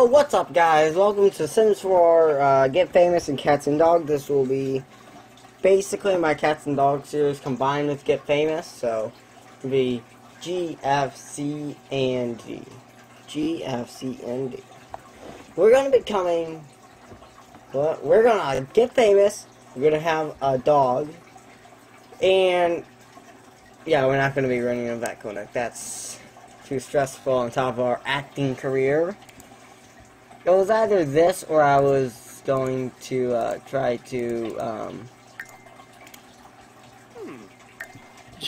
What's up, guys? Welcome to Sims 4 uh, Get Famous and Cats and Dog. This will be basically my Cats and Dog series combined with Get Famous, so it'll be G, F, C, and D. G, F, C, and D. We're gonna be coming. Well, we're gonna get famous. We're gonna have a dog, and yeah, we're not gonna be running a vet clinic. That's too stressful on top of our acting career. It was either this or I was going to uh, try to um,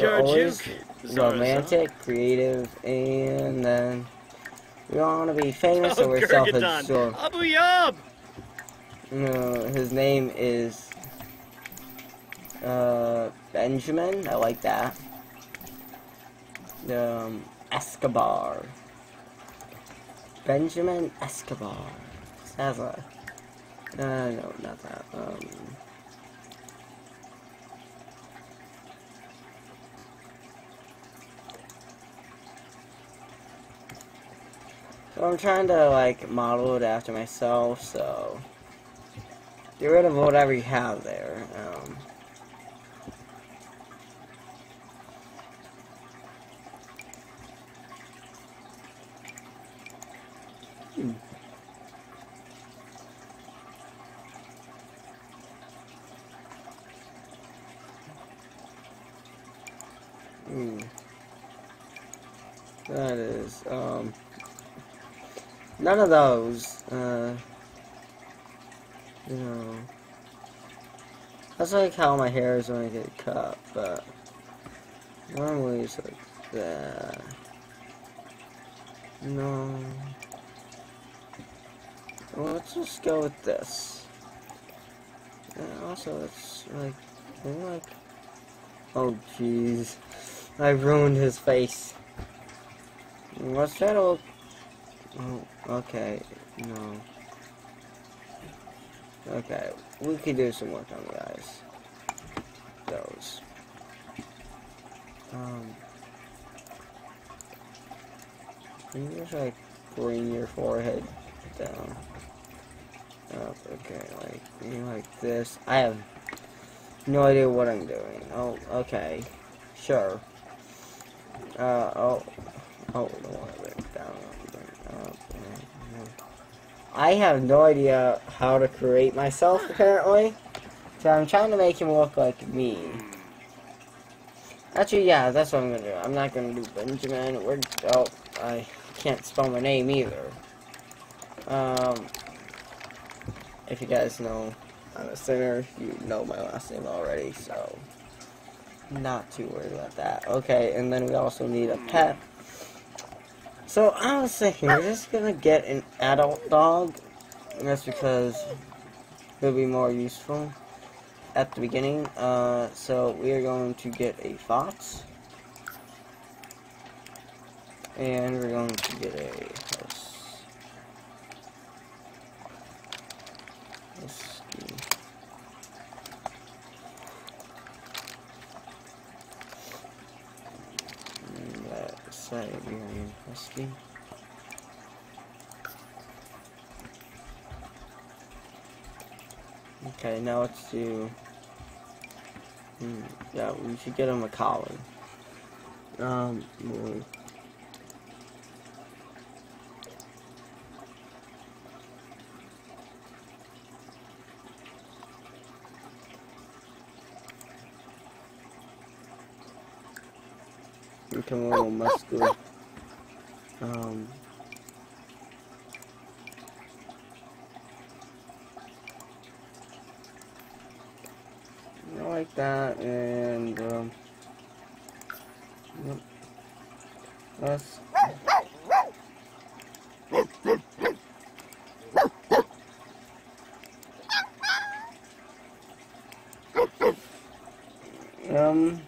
we're always romantic, creative, and then we all want to be famous Oh, or we're Gurgadon. self-absorbed. Abu Yab! No, his name is uh, Benjamin. I like that. Um, Escobar. Benjamin Escobar. Like. Uh, no, not that. Um. So I'm trying to like model it after myself, so get rid of whatever you have there. Um, Hmm. That is, um, none of those, uh, you know, that's like how my hair is when I get cut, but normally it's like that. No. Well, let's just go with this. And also, it's like, like, oh jeez, I ruined his face. Let's try to. Oh, okay, no. Okay, we could do some work on the eyes. Those. Um. Can you just like bring your forehead down? Up, okay, like you know, like this. I have no idea what I'm doing. Oh, okay, sure. Uh oh, oh, want to down. I have no idea how to create myself apparently. So I'm trying to make him look like me. Actually, yeah, that's what I'm gonna do. I'm not gonna do Benjamin. We're oh, I can't spell my name either. Um, if you guys know I'm a sinner, you know my last name already, so not too worried about that. Okay, and then we also need a pet. So I was thinking we're just gonna get an adult dog. And that's because it'll be more useful at the beginning. Uh, so we are going to get a fox. And we're going to get a house. Husky. And that Siberian Husky. Okay, now let's do. Hmm, yeah, we should get him a collar. Um, become a little muscular. Um, like that, and um. Let's. Um.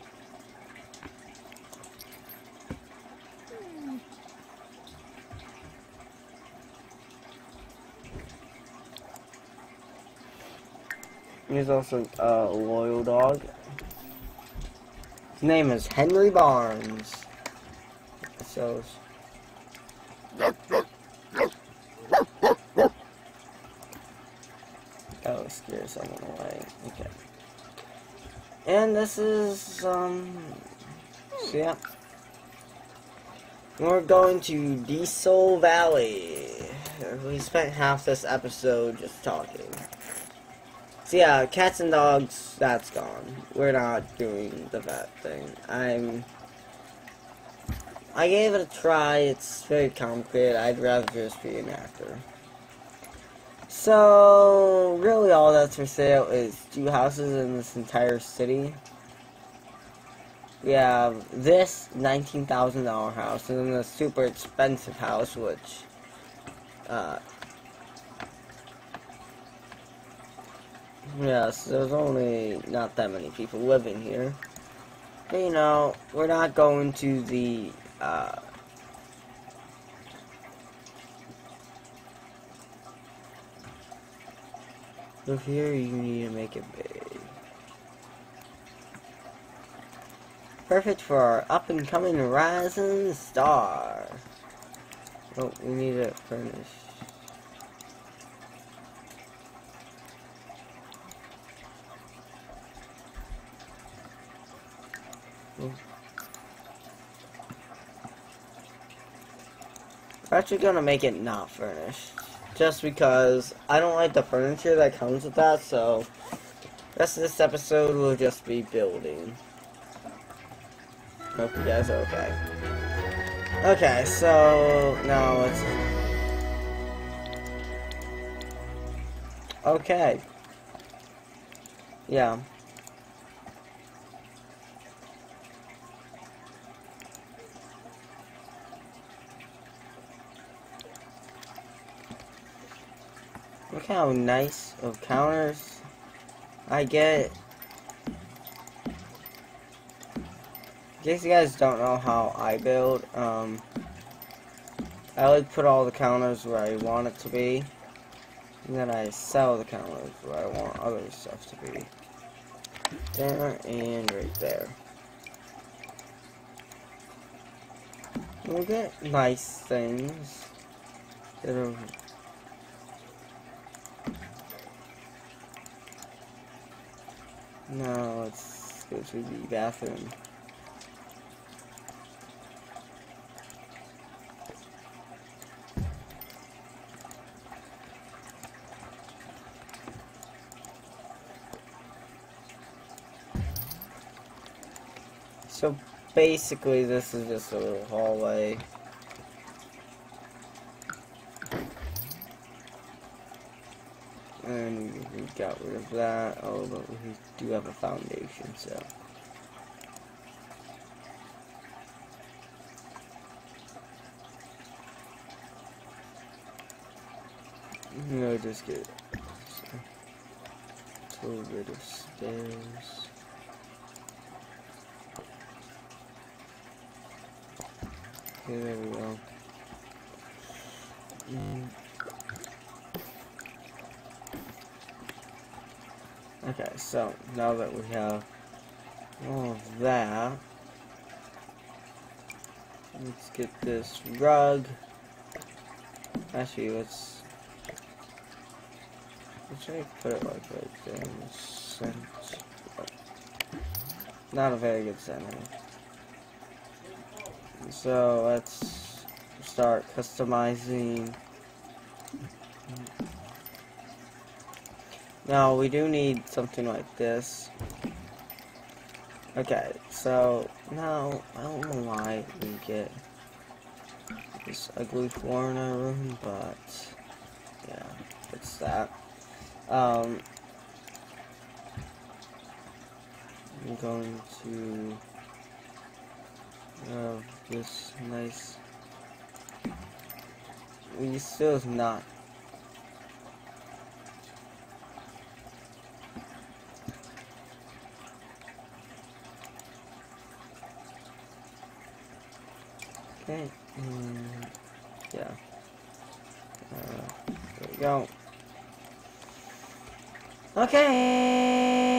He's also uh, a loyal dog. His name is Henry Barnes. So. Oh, scare someone away. Okay. And this is, um, so yeah. We're going to Del Sol Valley. We spent half this episode just talking. So yeah, cats and dogs, that's gone. We're not doing the vet thing. I'm... I gave it a try, it's very complicated. I'd rather just be an actor. So, really all that's for sale is two houses in this entire city. We have this $19,000 house, and then the super expensive house, which, uh, yes, there's only not that many people living here. But, you know, we're not going to the, uh, Look here, you need to make it big. Perfect for our up-and-coming rising star. Oh, we need it furnished. Actually gonna make it not furnished just because I don't like the furniture that comes with that, so rest of this episode will just be building. Hope you guys are okay. Okay, so now let's. Okay. Yeah. Look how nice of counters I get. In case you guys don't know how I build, um, I like put all the counters where I want it to be, and then I sell the counters where I want other stuff to be. There and right there. We'll get nice things that are No, let's go to the bathroom. So basically this is just a little hallway. And we got rid of that. But we do have a foundation, so. No, just get a little bit of stairs. Okay, there we go. Mm. Okay, so now that we have all of that, let's get this rug. Actually, let's let's try to put it like right there in the center. Not a very good center. So let's start customizing now, we do need something like this. Okay, so now, I don't know why we get this ugly floor in our room, but yeah, it's that. Um, I'm going to have this nice. We still is not Okay, mm, yeah. Uh, there we go. Okay.